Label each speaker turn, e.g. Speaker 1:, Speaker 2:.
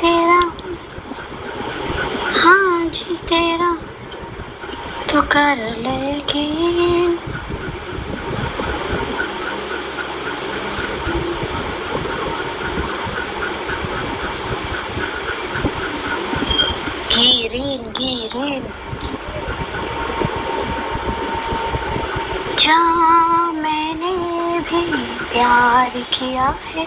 Speaker 1: तेरा हाँ जी तेरा तो कर ले गिरीन गिरीन जहाँ मैंने भी प्यार किया है